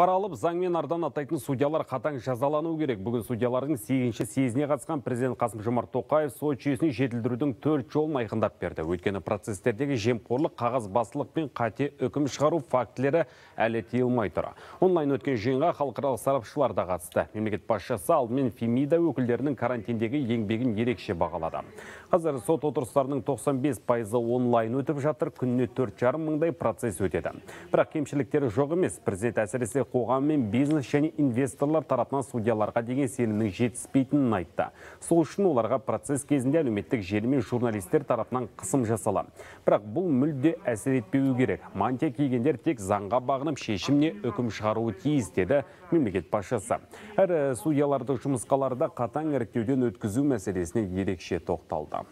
Пара алып заңмен ардан атайтын судьялар қатаң жазалану керек. Бүгін судьялардың сегінші съезіне қатысқан президент Қасым Жомарт Тоқаев сот жүйесін жетілдірудің төрт жолын айқындап берді. Өйткені процестердегі жемқорлық, қағаз басылық пен қате үкім шығару фактілері әлі тиылмай тұр. Онлайн өткен жиынға халықаралық сарапшылар да қатысты. Мемлекет басшысы алдымен Фемида өкілдерінің карантиндегі еңбегін ерекше бағалады. Қазір сот отырыстарының 95 пайызы онлайн өтіп жатыр, күніне 4,5 мыңдай процесс өтеді. Бірақ кемшіліктері жоқ емес. Президент әсіресе қоғам мен бизнес және инвесторлар тарапынан судьяларға деген сенімнің жетіспейтінін айтты. Сол үшін оларға процесс кезінде әлеуметтік желі мен журналистер тарапынан қысым жасала. Бірақ бұл мүлде әсер етпеуі керек. Мантия кигендер тек заңға бағынып шешімне үкім шығаруы тиіс деді мемлекет басшысы. Әрі судьяларды жұмысқаларда қатаң іріктеуден өткізу мәселесіне ерекше тоқталды.